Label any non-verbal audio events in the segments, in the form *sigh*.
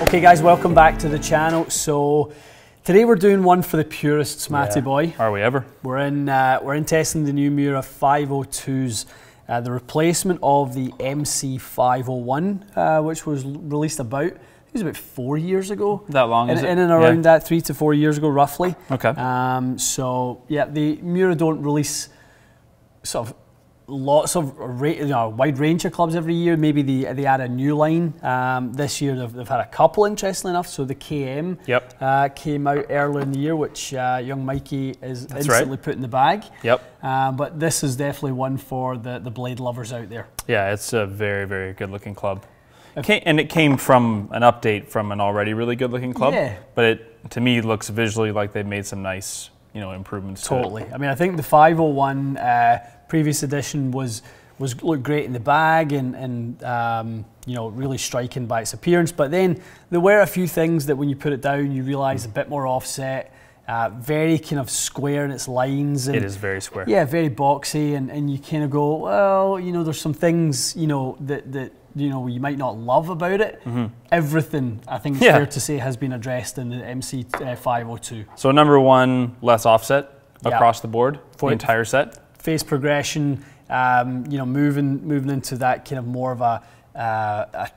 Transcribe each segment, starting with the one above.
Okay, guys, welcome back to the channel. So today we're doing one for the purists, Matty Yeah. boy. Are we ever? We're in uh, we're in testing the new Miura 502s, uh, the replacement of the MC 501, uh, which was released about it was about four years ago. That long, in, is it? in and Yeah. around that, three to four years ago, roughly. Okay. Um, so yeah, the Miura don't release sort of lots of you know, wide range of clubs every year. Maybe they, they add a new line. Um, this year they've, they've had a couple, interestingly enough. So the KM Yep. uh, came out earlier in the year, which uh, young Mikey is That's right. instantly put in the bag. Yep. Um, but this is definitely one for the, the blade lovers out there. Yeah, it's a very, very good looking club. Came, and it came from an update from an already really good looking club. Yeah. But it, to me, looks visually like they've made some nice, you know, improvements. to it. Totally. I mean, I think the 501 uh, previous edition was was looked great in the bag and and um, you know really striking by its appearance. But then there were a few things that when you put it down, you realise a bit more offset, uh, very kind of square in its lines. And It is very square. Yeah, very boxy, and, and you kind of go, well, you know, there's some things, you know, that, that you know you might not love about it. Everything, I think it's. Yeah. fair to say, has been addressed in the MC uh, 502. So number one, less offset Yeah. across the board for the entire set. Face progression, um, you know, moving moving into that kind of more of a, uh, a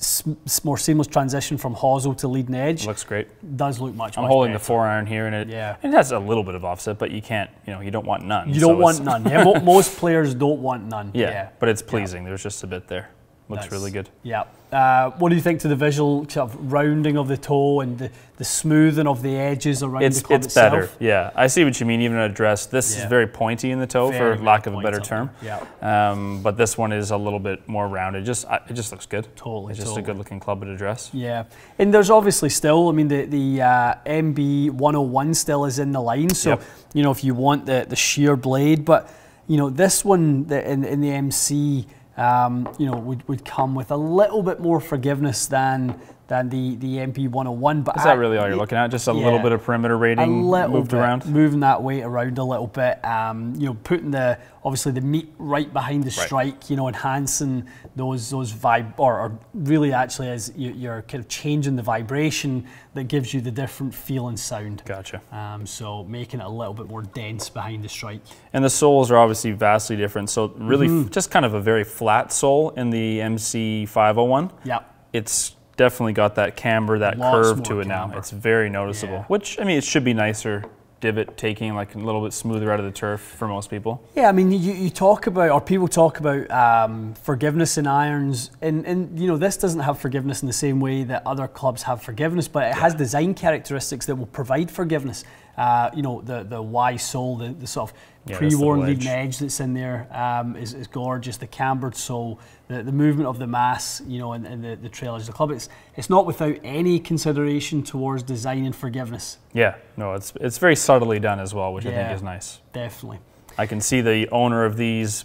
s- s- more seamless transition from hosel to leading edge Looks great. does look much. I'm much holding better. the four iron here, and it, Yeah. it has a little bit of offset, but you can't, you know, you don't want none. You don't want none. *laughs* Yeah, mo- most players don't want none. Yeah, but it's pleasing. There's just a bit there. Looks Nice. really good. Yeah. Uh, what do you think to the visual sort of rounding of the toe and the, the smoothing of the edges around It's the club it's itself? better. Yeah, I see what you mean. Even a dress, this Yeah. is very pointy in the toe, Very, for very lack of a better term. Yeah. Um, but this one is a little bit more rounded. Just I- it just looks good. Totally, It's just totally. a good looking club at a dress. Yeah, and there's obviously still, I mean, the the uh, MB 101 still is in the line. So Yep. you know, if you want the the sheer blade, but you know, this one the, in in the MC, um, you know, would, would come with a little bit more forgiveness than than the the MB 101. But Is I- that really all you're looking at? Just a little bit of perimeter a rating little moved bit, around? moving that weight around a little bit. Um, you know, putting the obviously the meat right behind the Right. strike. You know, enhancing those those vibe or, or really actually as you, you're kind of changing the vibration that gives you the different feel and sound. Gotcha. Um, so making it a little bit more dense behind the strike. And the soles are obviously vastly different. So really, Mm-hmm. f- just kind of a very flat sole in the MC 501. Yeah. It's definitely got that camber, that Lots curve to it now. It's very noticeable. Yeah. Which I mean, it should be nicer divot taking, like a little bit smoother out of the turf for most people. Yeah, I mean, you, you talk about, or people talk about um, forgiveness in irons, and, and you know, this doesn't have forgiveness in the same way that other clubs have forgiveness, but it has design characteristics that will provide forgiveness. Uh, you know, the the Y sole, the, the sort of Yeah, pre-worn leading edge that's in there um, is, is gorgeous. The cambered sole, the, the movement of the mass, you know, and, and the, the trailers of the club. It's it's not without any consideration towards design and forgiveness. Yeah, no, it's it's very subtly done as well, which I think is nice. Definitely. I can see the owner of these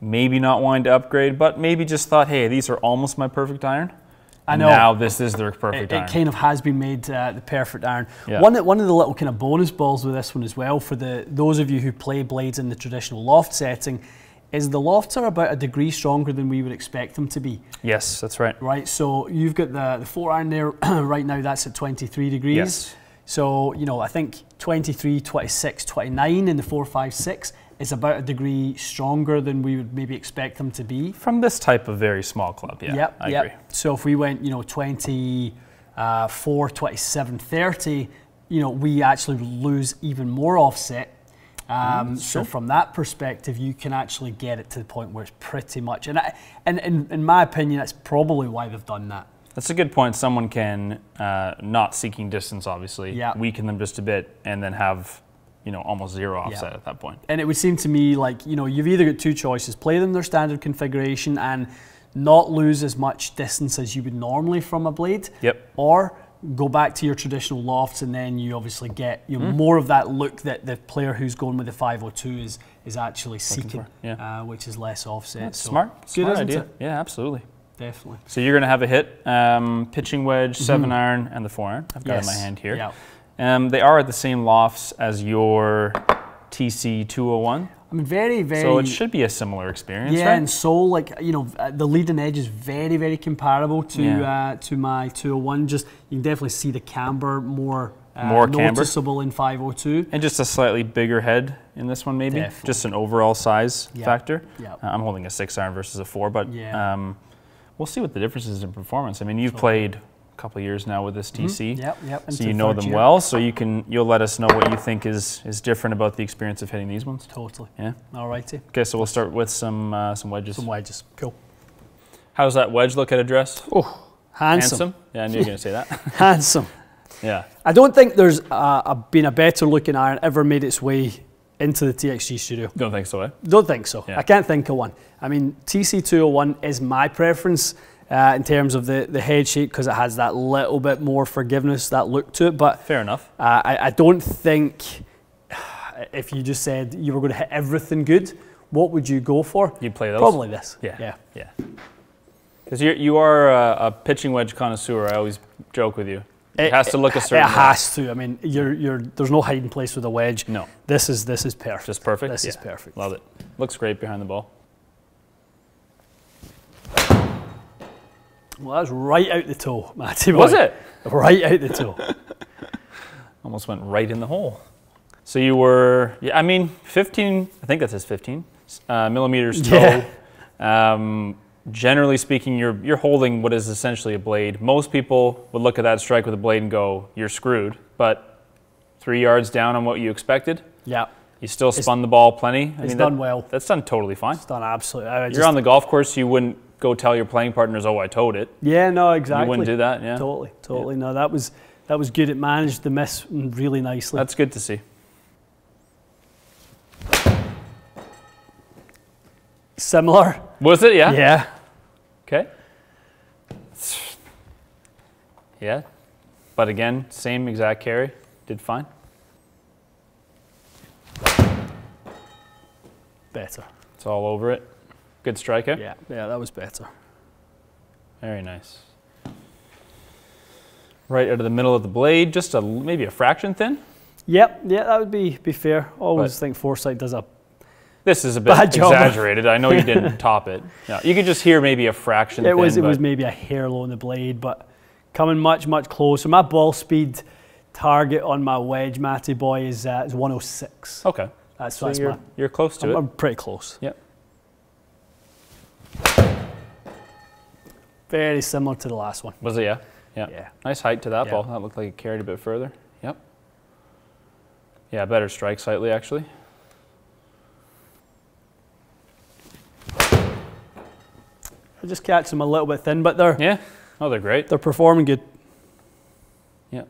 maybe not wanting to upgrade, but maybe just thought, hey, these are almost my perfect iron. I know. Now this is their perfect it, iron. it kind of has been made uh, the perfect iron. Yeah. One one of the little kind of bonus balls with this one as well for the those of you who play blades in the traditional loft setting is the lofts are about a degree stronger than we would expect them to be. yes, that's right. Right, so you've got the the four iron there *clears throat* right now. That's at 23 degrees. Yes. So you know I think 23, 26, 29 in the four, five, six is about a degree stronger than we would maybe expect them to be. From this type of very small club, yeah, Yep, I yep. agree. So if we went, you know, 24, 27, 30, you know, we actually lose even more offset. Um, so from that perspective, you can actually get it to the point where it's pretty much, and, I, and, and in my opinion, that's probably why they've done that. That's a good point. Someone can, uh, not seeking distance, obviously, Yeah. weaken them just a bit, and then have, you know, almost zero offset at that point. And it would seem to me like, you know, you've either got two choices play them their standard configuration and not lose as much distance as you would normally from a blade. Yep. Or go back to your traditional lofts and then you obviously get you know, Hmm. more of that look that the player who's going with the 502 is is actually seeking, yeah. uh, which is less offset. So Smart, Good, smart idea. it? Yeah, absolutely. Definitely. So you're going to have a hit, um, pitching wedge, seven iron, and the four iron. I've got it in my Mm-hmm. Hand here. Yeah. Um, they are at the same lofts as your TC 201. I mean, very, very. So it should be a similar experience, yeah, right? and sole, like you know, uh, the leading edge is very, very comparable to Yeah. uh, to my 201. Just you can definitely see the camber more uh, More camber. noticeable in 502. And just a slightly bigger head in this one, maybe. Definitely. Just an overall size Yeah. factor. Yeah. Uh, I'm holding a six iron versus a four, but Yeah. um, we'll see what the difference is in performance. I mean, you've played couple of years now with this TC, Yep, yep. so you know them year. well. So you can you'll let us know what you think is is different about the experience of hitting these ones. Totally. Yeah. All righty. Okay, so we'll start with some uh, some wedges. Some wedges. Cool. How does that wedge look at address? Oh, handsome. Yeah, I knew you were going to say that. *laughs* Handsome. *laughs* yeah. I don't think there's uh, a, been a better looking iron ever made its way into the TXG studio. Don't think so, eh? Don't think so. Yeah. I can't think of one. I mean, TC201 is my preference uh, in terms of the, the head shape because it has that little bit more forgiveness, that look to it. But Fair enough. uh, I, I don't think *sighs* if you just said you were going to hit everything good, what would you go for? You'd play those? Probably this. Yeah. Yeah. Yeah. Because you you are a, a pitching wedge connoisseur. I always joke with you. It, has to look a certain It way. has to. I mean, you're, you're, there's no hiding place with a wedge. No. This is this is perfect. Just perfect. This is perfect. Love it. Looks great behind the ball. Well, that's right out the toe, *laughs* Matty. Was it? Right out the toe. *laughs* Almost went right in the hole. So you were, yeah, I mean, 15, I think that says 15 uh, millimeters toe. Um, generally speaking, you're, you're holding what is essentially a blade. Most people would look at that strike with a blade and go, you're screwed. But three yards down on what you expected, yeah, you still spun the ball plenty. I it's mean, done that- well. That's done totally fine. It's done absolutely. I You're just- on the golf course, you wouldn't go tell your playing partners, oh, I toed it. Yeah, no, exactly. You wouldn't do that, yeah. Totally, totally. No, that was that was good. It managed the miss really nicely. That's good to see. Similar. Was it? Yeah. Yeah. Okay. Yeah. But again, same exact carry. Did fine. Better. It's all over it. Good striker. Yeah, yeah, that was better. Very nice. Right out of the middle of the blade, just a maybe a fraction thin. Yep, yeah, that would be be fair. Always But- think Foresight does a This is a bit exaggerated. I know you didn't *laughs* top it. Yeah, you could just hear maybe a fraction. It was it was maybe a hair low in the blade, but coming much much closer. My ball speed target on my wedge, Matty boy, is uh, is 106. okay. That's So that's you're, my. you're close to I'm, it. I'm pretty close. Yep. Very similar to the last one. Was it? Yeah. Yeah. Yeah. Nice height to that Yeah. ball. That looked like it carried a bit further. Yep. Yeah, better strike slightly actually. I just catch them a little bit thin, but they're Yeah. Oh, they're great. they're performing good. Yeah.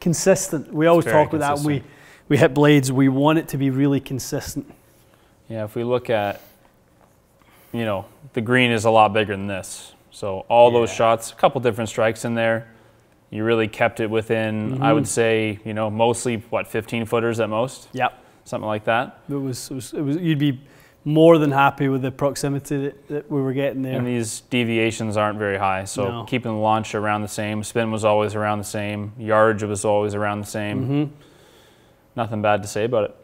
Consistent. We always talk about that when we we hit blades. We want it to be really consistent. Yeah, if we look at, you know, the green is a lot bigger than this. So all those shots, a couple different strikes in there. You really kept it within, Mm-hmm. I would say, you know, mostly what 15 footers at most, Yep. something like that. It was, it was, it was, you'd be more than happy with the proximity that, that we were getting there. And these deviations aren't very high, so No. keeping the launch around the same, spin was always around the same, yardage was always around the same. hmm Nothing bad to say about it.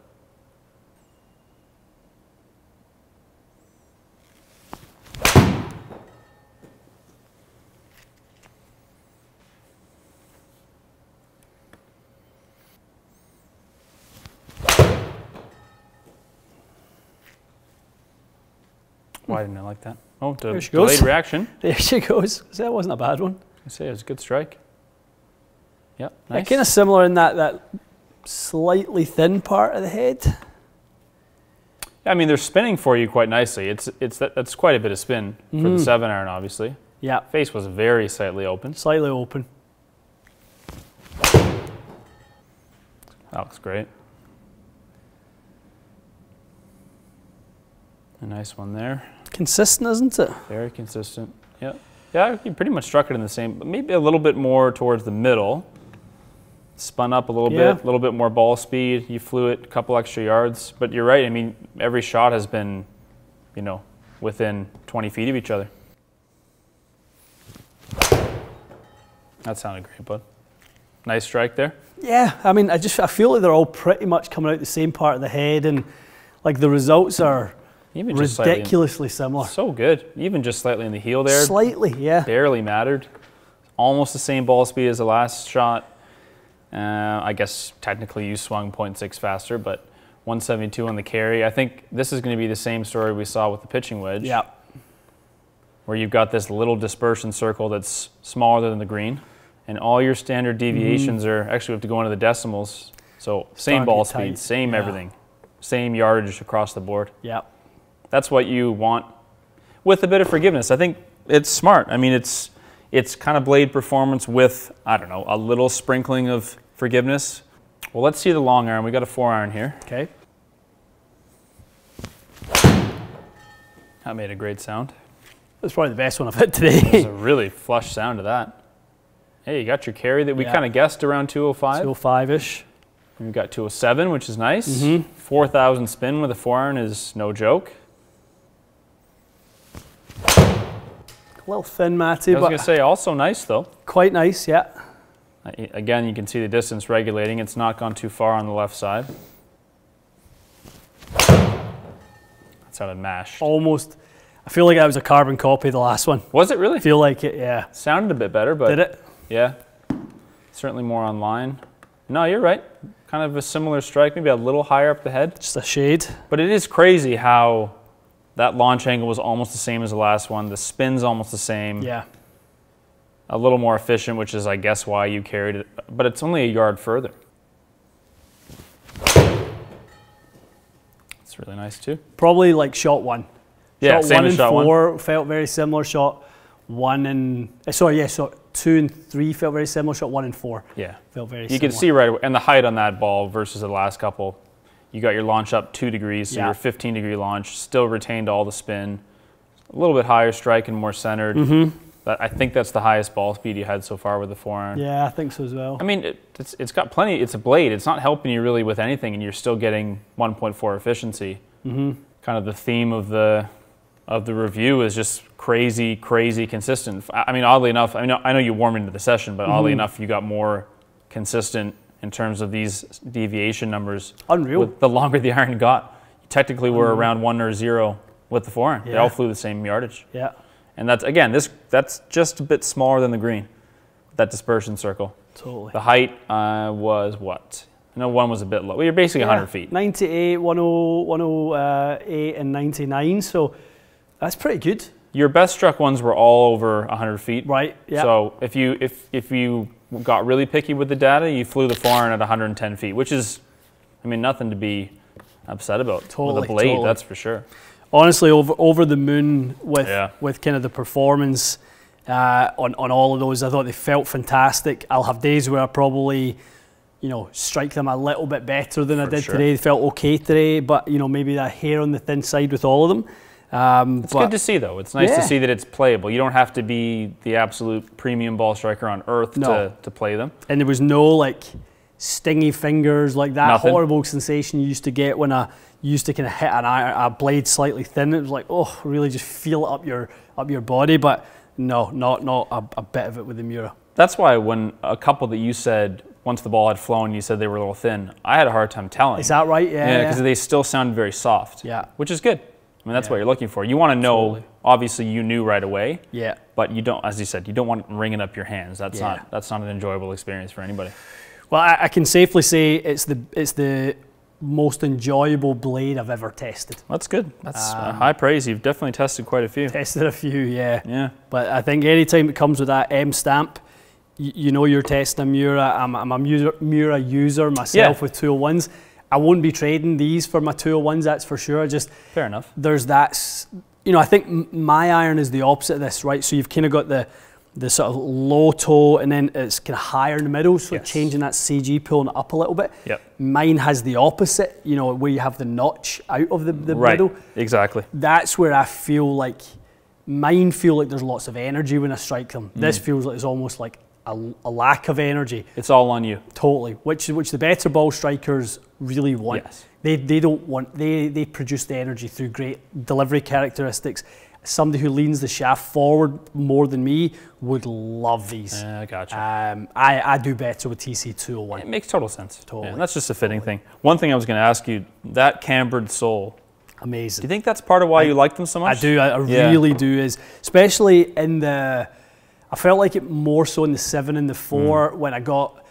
Why didn't I like that? Oh, de- There she delayed goes. *laughs* reaction. There she goes. That wasn't a bad one. I say it was a good strike. Yep, Yeah, nice. kind of similar in that that slightly thin part of the head. Yeah, I mean, they're spinning for you quite nicely. It's it's that, that's quite a bit of spin for the Mhm. seven iron, obviously. Yeah, Face was very slightly open. slightly open. That looks great. A nice one there. Consistent, isn't it? Very consistent. Yeah. Yeah, you pretty much struck it in the same, but maybe a little bit more towards the middle. Spun up a little Yeah. bit, a little bit more ball speed. You flew it a couple extra yards. But you're right. I mean, every shot has been, you know, within 20 feet of each other. That sounded great, bud. Nice strike there. Yeah, I mean, I just I feel like they're all pretty much coming out the same part of the head, and Like the results are Even just slightly in- ridiculously similar. so good. Even just slightly in the heel there, Slightly, yeah. barely mattered. Almost the same ball speed as the last shot. Uh, I guess technically you swung 0.6 faster, but 172 on the carry. I think this is going to be the same story we saw with the pitching wedge. Yeah. where you've got this little dispersion circle that's smaller than the green, and all your standard deviations are actually we have to go into the decimals. So same Starting ball speed, same Yeah. everything, same yardage across the board. Yeah. That's what you want with a bit of forgiveness. I think it's smart. I mean, it's it's kind of blade performance with I don't know a little sprinkling of forgiveness. Well, let's see the long iron. We got a four iron here. Okay. That made a great sound. That's probably the best one I've hit There's today. a *laughs* really flush sound to that. Hey, you got your carry that we Yeah. kind of guessed around 205. 205 ish. We've got 207, which is nice. Mhm. 4,000 spin with a four iron is no joke. A little thin, Matty, I was going to say, also nice though. quite nice, yeah. Again, you can see the distance regulating. It's not gone too far on the left side. That sounded mashed. Almost. I feel like that was a carbon copy of the last one. Was it really? I feel like it, yeah. Sounded a bit better, but Did it? yeah, certainly more online. No, you're right. Kind of a similar strike, maybe a little higher up the head. Just a shade. But it is crazy how that launch angle was almost the same as the last one. The spin's almost the same. Yeah. A little more efficient, which is, I guess, why you carried it. But it's only a yard further. It's really nice too. Probably like shot one. Yeah, shot same one as and shot one. four felt very similar. Shot one and uh, sorry, yeah, shot two and three felt very similar. Shot one and four Yeah. felt very similar. You similar. can see right away, and the height on that ball versus the last couple. You got your launch up two degrees, so Yeah. your 15 degree launch still retained all the spin. A little bit higher strike and more centered. Mm-hmm. That, I think that's the highest ball speed you had so far with the iron. Yeah, I think so as well. I mean, it, it's, it's got plenty. It's a blade. It's not helping you really with anything, and you're still getting 1.4 efficiency. Mm-hmm. Kind of the theme of the of the review is just crazy, crazy consistent. I I mean, oddly enough, I know I know you warmed into the session, but oddly Mm-hmm. enough, you got more consistent in terms of these deviation numbers. Unreal. With the longer the iron got, technically were around one or zero with the four iron. They all flew the same yardage, yeah, and that's again this that's just a bit smaller than the green. That dispersion circle. totally. The height uh, was what? I know one was a bit low. Well, you're basically 100 feet. 98, 10, 108, and 99. So that's pretty good, Your best struck ones were all over 100 feet. right? Yeah. So if you if if you got really picky with the data, you flew the four iron at 110 feet, which is, I mean, nothing to be upset about with Totally, a blade. totally. That's for sure. honestly over over the moon with Yeah. with kind of the performance uh, on on all of those. I thought they felt fantastic. I'll have days where I probably you know strike them a little bit better than I did sure. today. They felt okay today, but you know maybe that hair on the thin side with all of them. Um, It's but good to see, though. It's nice Yeah. to see that it's playable. You don't have to be the absolute premium ball striker on earth No. to, to play them. and there was no like stingy fingers like that Nothing. horrible sensation you used to get when I used to kind of hit an iron, a blade slightly thin. It was like oh, really just feel it up your up your body, but no, not not a, a bit of it with the Miura. That's why when a couple that you said once the ball had flown, you said they were a little thin. I had a hard time telling. Is that right? Yeah. Yeah, because they still sound very soft. Yeah. Which is good. I mean, that's Yeah. what you're looking for. You want to know, obviously, you knew right away, yeah. but you don't, as you said, you don't want it ringing up your hands. That's Yeah. not that's not an enjoyable experience for anybody. Well, I, I can safely say it's the it's the most enjoyable blade I've ever tested. That's good. That's Um, high praise. You've definitely tested quite a few. Tested a few, yeah. Yeah. But I think anytime it comes with that M stamp, you, you know you're testing a Miura. I'm, I'm a Miura, Miura user myself Yeah. with 201s. I won't be trading these for my 201s, that's for sure. Just Fair enough. there's that, you know, I think my iron is the opposite of this, right? So you've kind of got the the sort of low toe and then it's kind of higher in the middle, so Yes. changing that CG, pulling it up a little bit. Yep. Mine has the opposite, you know, where you have the notch out of the, the right. middle. Exactly. That's where I feel like mine feel like there's lots of energy when I strike them. Mm. This feels like it's almost like a, a lack of energy. It's all on you. Totally, which which the better ball strikers really want. Yes. They they don't want they they produce the energy through great delivery characteristics. somebody who leans the shaft forward more than me would love these. I gotcha. Um, I, I do better with TC201. it makes total sense. Totally. Yeah, that's just a fitting thing. One thing I was going to ask you that cambered sole. Amazing. Do you think that's part of why you like them so much? I do. I, I Yeah. really do. Is especially in the. I felt like it more so in the seven and the four Mm. when I got, uh,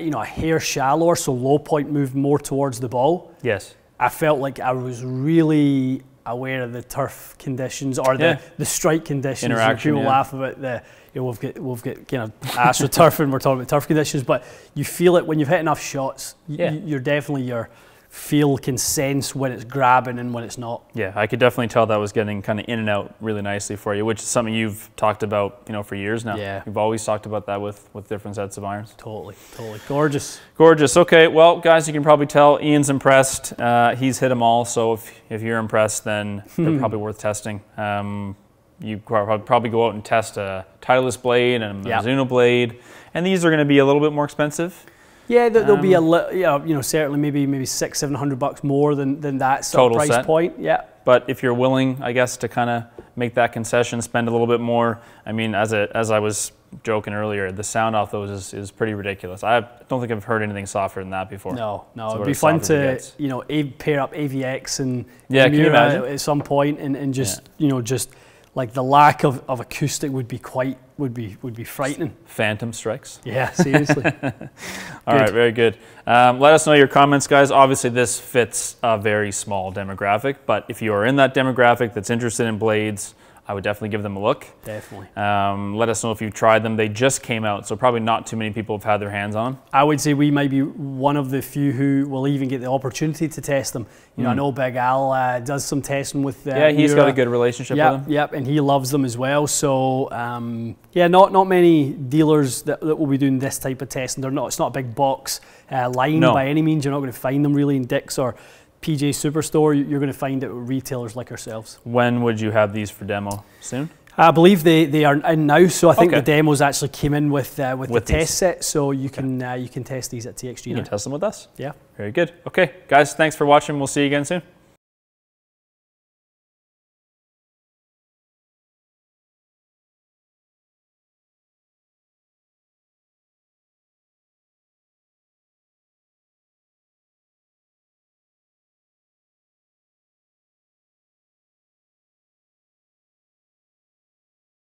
you know, a hair shallower, so low point moved more towards the ball. Yes. I felt like I was really aware of the turf conditions or the, Yeah. the strike conditions. Interaction, People yeah. laugh about the. You know, we've got we've got kind of astroturf and we're talking about turf conditions, but you feel it when you've hit enough shots. Yeah. you're definitely your feel can sense when it's grabbing and when it's not. Yeah, I could definitely tell that was getting kind of in and out really nicely for you, which is something you've talked about, you know, for years now. Yeah. You've always talked about that with with different sets of irons. Totally, totally gorgeous. Gorgeous. Okay, well, guys, you can probably tell Ian's impressed. Uh, he's hit them all, so if, if you're impressed, then *laughs* they're probably worth testing. Um, you probably go out and test a Titleist blade and a Yeah. Mizuno blade, and these are going to be a little bit more expensive. Yeah, there, there'll be a Um, li- yeah, you know, certainly maybe maybe six, seven hundred bucks more than than that sort of price set. point. Yeah, But if you're willing, I guess, to kind of make that concession, spend a little bit more. I mean, as a, as I was joking earlier, the sound off those is, is pretty ridiculous. I don't think I've heard anything softer than that before. no, no, it'd be fun it to you know a, pair up AVX and Yeah, can you imagine? at some point and, and just you know just like the lack of, of acoustic would be quite would be would be frightening. Phantom strikes. Yeah, seriously. *laughs* All right, very good. Um, let us know your comments, guys. Obviously, this fits a very small demographic, but if you are in that demographic that's interested in blades, I would definitely give them a look. Definitely. Um, let us know if you've tried them. They just came out, so probably not too many people have had their hands on. I would say we might be one of the few who will even get the opportunity to test them. You know, I know Big Al uh, does some testing with. Uh, Hmm. Yeah, he's got a good relationship Yep, with them. yep, and he loves them as well. So um, yeah, not not many dealers that, that will be doing this type of testing. They're not. It's not a big box uh, line No. by any means. You're not going to find them really in Dick's or PGA Superstore. You- You're going to find it with retailers like ourselves. When would you have these for demo? Soon? I believe they, they are in now. So I think Okay. the demos actually came in with uh, with, With the these. test set. So you can uh, you can test these at TXG You now. can test them with us. Yeah. Very good. Okay, guys, thanks for watching. We'll see you again soon.